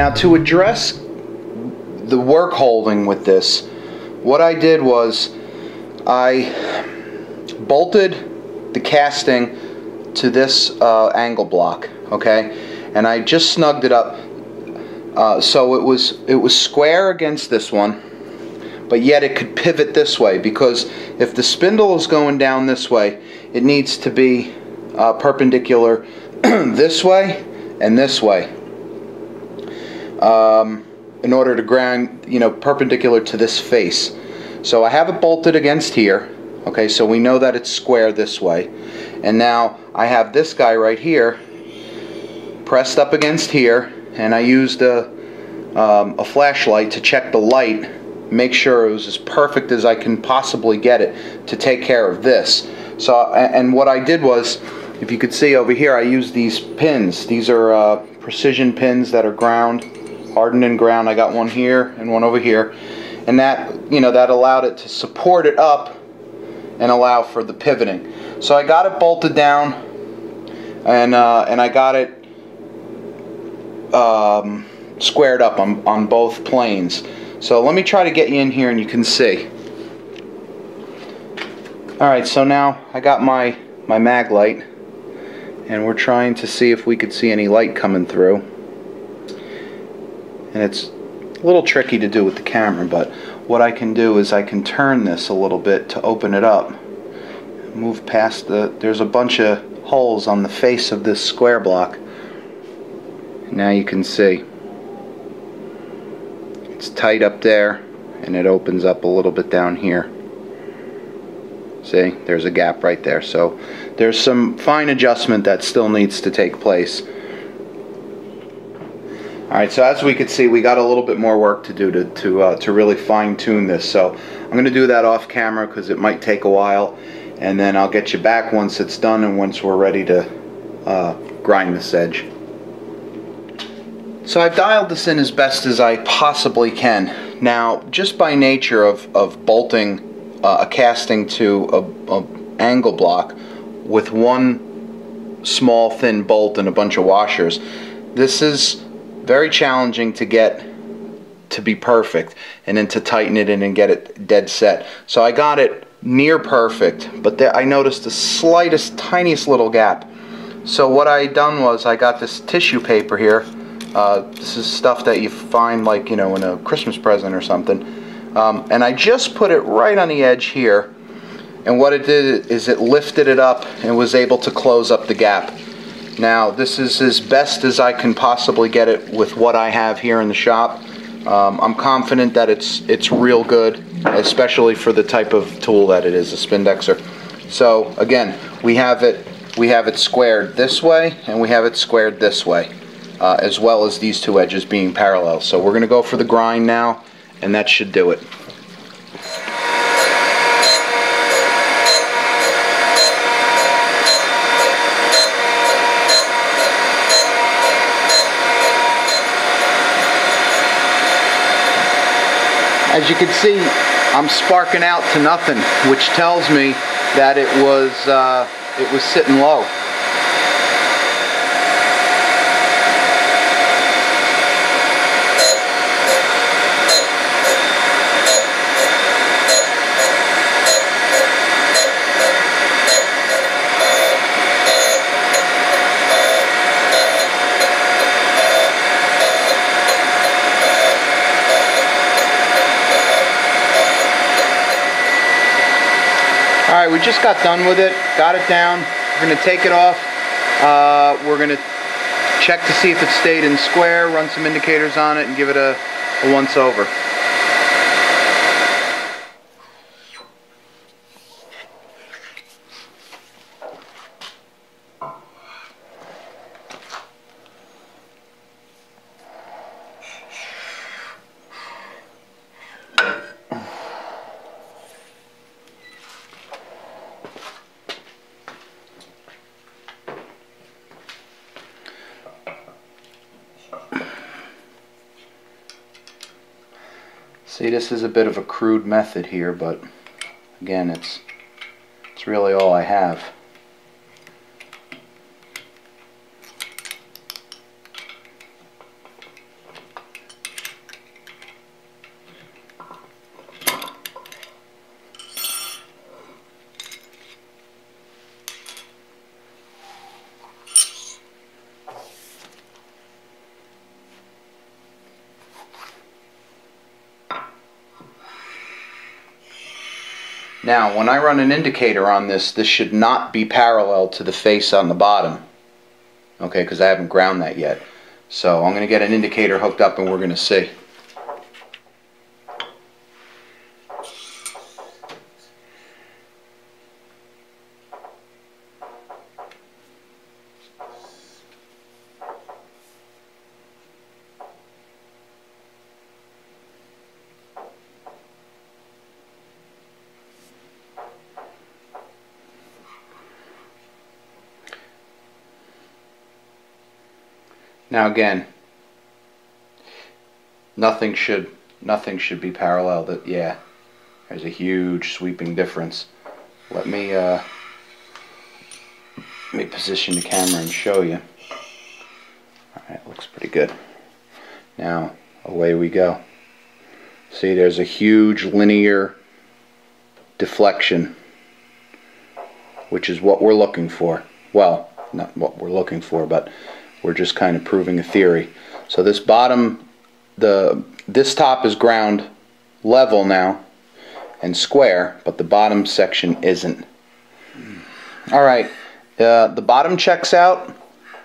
Now to address the work holding with this, what I did was I bolted the casting to this uh, angle block, okay, and I just snugged it up. Uh, so it was it was square against this one, but yet it could pivot this way because if the spindle is going down this way, it needs to be uh, perpendicular this way and this way um, in order to ground, you know, perpendicular to this face. So I have it bolted against here. Okay, so we know that it's square this way. And now I have this guy right here pressed up against here and I used a, um, a flashlight to check the light make sure it was as perfect as I can possibly get it to take care of this so and what I did was if you could see over here I used these pins these are uh, precision pins that are ground hardened and ground I got one here and one over here and that you know that allowed it to support it up and allow for the pivoting so I got it bolted down and uh, and I got it um, squared up on, on both planes. So let me try to get you in here and you can see. Alright, so now I got my, my mag light and we're trying to see if we could see any light coming through. And it's a little tricky to do with the camera, but what I can do is I can turn this a little bit to open it up. Move past the, there's a bunch of holes on the face of this square block. Now you can see. It's tight up there and it opens up a little bit down here. See there's a gap right there. So there's some fine adjustment that still needs to take place alright so as we could see we got a little bit more work to do to, to, uh, to really fine tune this so I'm gonna do that off camera because it might take a while and then I'll get you back once it's done and once we're ready to uh, grind this edge. So I've dialed this in as best as I possibly can. Now, just by nature of, of bolting uh, a casting to a, a angle block with one small thin bolt and a bunch of washers, this is very challenging to get to be perfect and then to tighten it in and get it dead set. So I got it near perfect, but I noticed the slightest, tiniest little gap. So what I done was I got this tissue paper here uh, this is stuff that you find like, you know, in a Christmas present or something. Um, and I just put it right on the edge here. And what it did is it lifted it up and was able to close up the gap. Now, this is as best as I can possibly get it with what I have here in the shop. Um, I'm confident that it's it's real good, especially for the type of tool that it is, a Spindexer. So again, we have it we have it squared this way and we have it squared this way uh, as well as these two edges being parallel. So we're going to go for the grind now, and that should do it. As you can see, I'm sparking out to nothing, which tells me that it was uh, it was sitting low. We just got done with it, got it down. We're gonna take it off. Uh, we're gonna check to see if it stayed in square, run some indicators on it, and give it a, a once See, this is a bit of a crude method here, but again, it's it's really all I have. Now, when I run an indicator on this, this should not be parallel to the face on the bottom. Okay, because I haven't ground that yet. So I'm going to get an indicator hooked up and we're going to see. Now again, nothing should nothing should be parallel. That yeah, there's a huge sweeping difference. Let me uh, let me position the camera and show you. All right, looks pretty good. Now away we go. See, there's a huge linear deflection, which is what we're looking for. Well, not what we're looking for, but we're just kind of proving a theory. So this bottom, the this top is ground level now and square, but the bottom section isn't. All right, uh, the bottom checks out,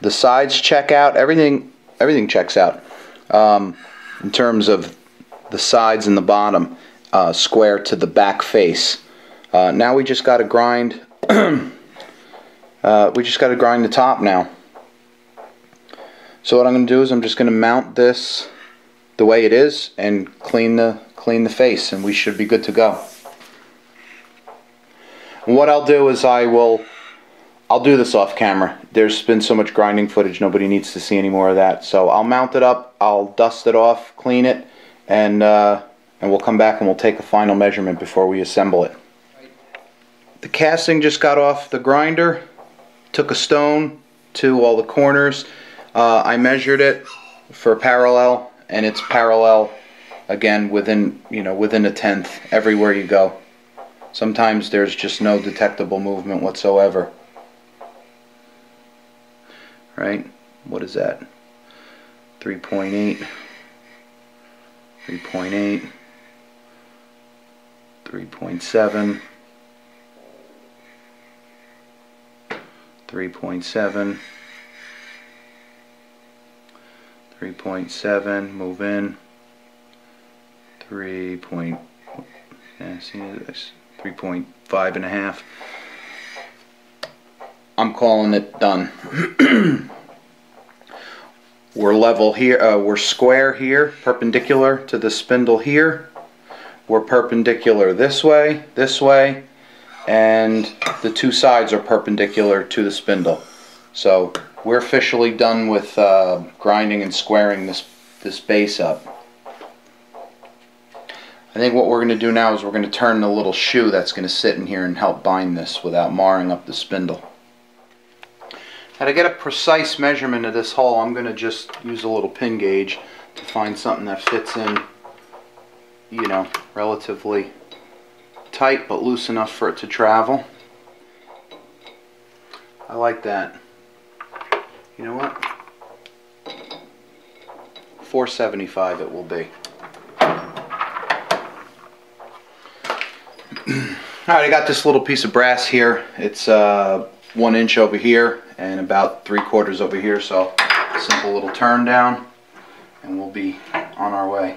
the sides check out, everything everything checks out um, in terms of the sides and the bottom uh, square to the back face. Uh, now we just got to grind. Uh, we just got to grind the top now. So what I'm going to do is I'm just going to mount this the way it is and clean the clean the face and we should be good to go. And what I'll do is I will I'll do this off camera. There's been so much grinding footage nobody needs to see any more of that. So I'll mount it up, I'll dust it off, clean it and uh, and we'll come back and we'll take a final measurement before we assemble it. The casting just got off the grinder, took a stone to all the corners uh, I measured it for parallel, and it's parallel again within you know within a tenth everywhere you go. Sometimes there's just no detectable movement whatsoever. Right? What is that? 3.8 3.8 3.7 3.7 3.7, move in. 3. Point, yeah, see this? 3.5 and a half. I'm calling it done. we're level here, uh, we're square here, perpendicular to the spindle here. We're perpendicular this way, this way, and the two sides are perpendicular to the spindle. So we're officially done with uh, grinding and squaring this, this base up. I think what we're going to do now is we're going to turn the little shoe that's going to sit in here and help bind this without marring up the spindle. Now to get a precise measurement of this hole, I'm going to just use a little pin gauge to find something that fits in, you know, relatively tight but loose enough for it to travel. I like that. You know what? 475 it will be. Alright, I got this little piece of brass here. It's uh, one inch over here and about three quarters over here, so simple little turn down and we'll be on our way.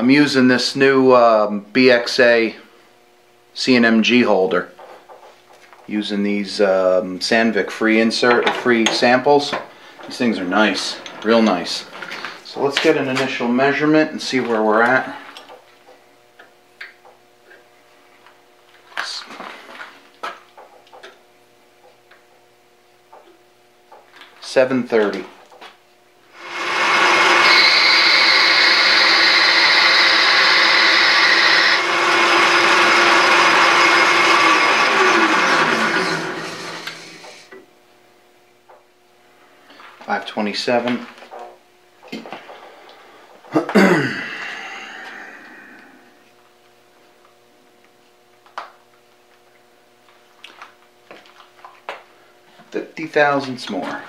I'm using this new um, BXA CNMG holder. Using these um, Sandvik free insert free samples. These things are nice real nice. So let's get an initial measurement and see where we're at. Seven thirty. 27. Fifty thousandths more.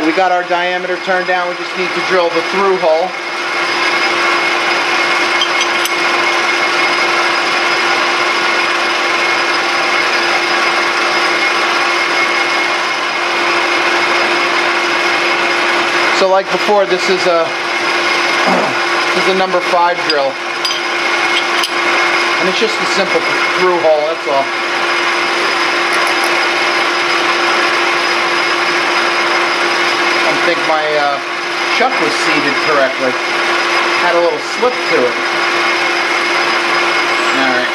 Alright, we got our diameter turned down. We just need to drill the through hole. So like before, this is a this is a number five drill. And it's just a simple through hole, that's all. I think my uh, chuck was seated correctly. Had a little slip to it. Alright.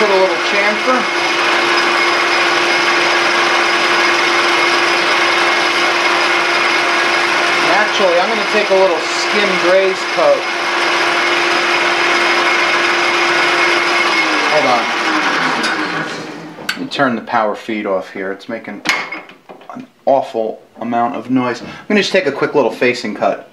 Put a little chamfer. Actually, I'm going to take a little skim graze coat. Hold on. Let me turn the power feed off here. It's making an awful amount of noise. I'm going to just take a quick little facing cut.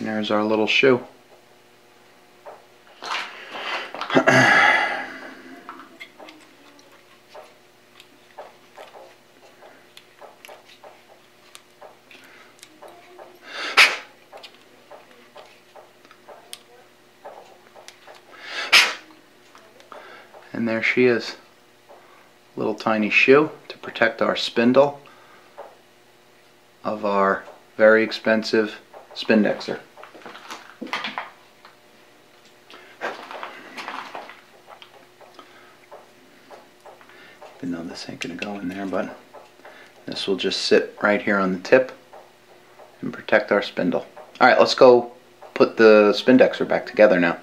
And our little shoe. and there she is. Little tiny shoe to protect our spindle of our very expensive Spindexer. Even though this ain't gonna go in there, but this will just sit right here on the tip and protect our spindle. Alright, let's go put the Spindexer back together now.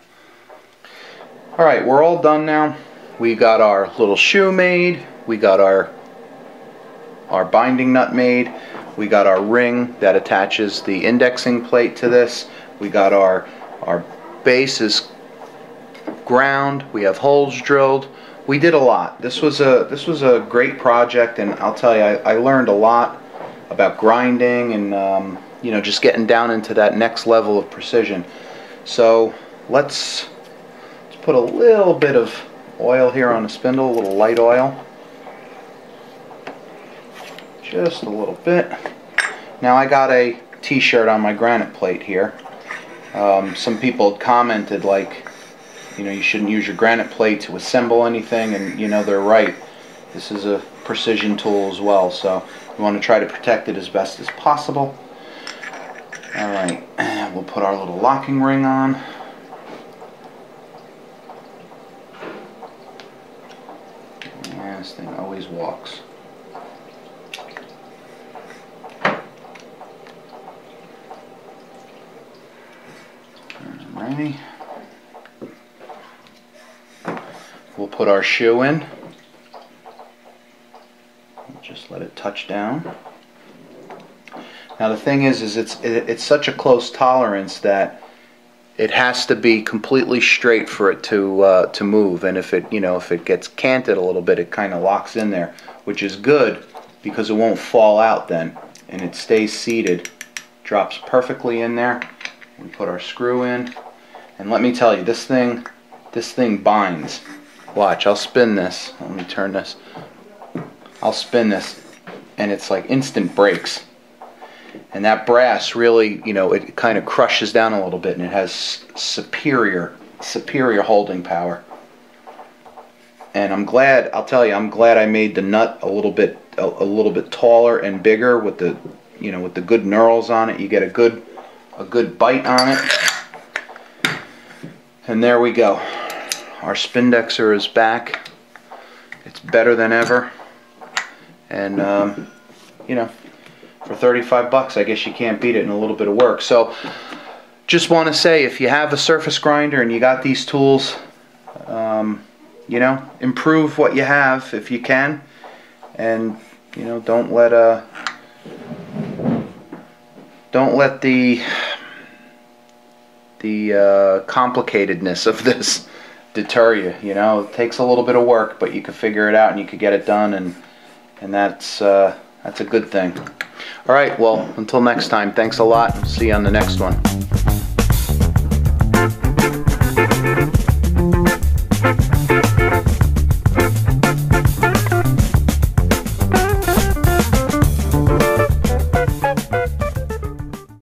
Alright, we're all done now. We got our little shoe made. We got our our binding nut made. We got our ring that attaches the indexing plate to this. We got our our base is ground. We have holes drilled. We did a lot. This was a this was a great project, and I'll tell you, I, I learned a lot about grinding and um, you know just getting down into that next level of precision. So let's let's put a little bit of oil here on the spindle, a little light oil just a little bit. Now I got a t-shirt on my granite plate here. Um, some people had commented like, you know, you shouldn't use your granite plate to assemble anything, and you know, they're right. This is a precision tool as well, so we want to try to protect it as best as possible. Alright, we'll put our little locking ring on. Yeah, this thing always walks. Alrighty. Put our shoe in. Just let it touch down. Now the thing is, is it's it, it's such a close tolerance that it has to be completely straight for it to uh, to move. And if it you know if it gets canted a little bit, it kind of locks in there, which is good because it won't fall out then, and it stays seated, drops perfectly in there. We put our screw in. And let me tell you, this thing, this thing binds. Watch, I'll spin this. Let me turn this. I'll spin this, and it's like instant brakes. And that brass really, you know, it kind of crushes down a little bit, and it has superior, superior holding power. And I'm glad, I'll tell you, I'm glad I made the nut a little bit, a, a little bit taller and bigger with the you know, with the good knurls on it, you get a good, a good bite on it. And there we go. Our Spindexer is back. It's better than ever. And, um, you know, for 35 bucks, I guess you can't beat it in a little bit of work. So, just want to say, if you have a surface grinder and you got these tools, um, you know, improve what you have if you can. And, you know, don't let, uh, don't let the, the uh, complicatedness of this deter you. You know, it takes a little bit of work, but you can figure it out and you can get it done, and and that's uh, that's a good thing. All right, well, until next time, thanks a lot. See you on the next one.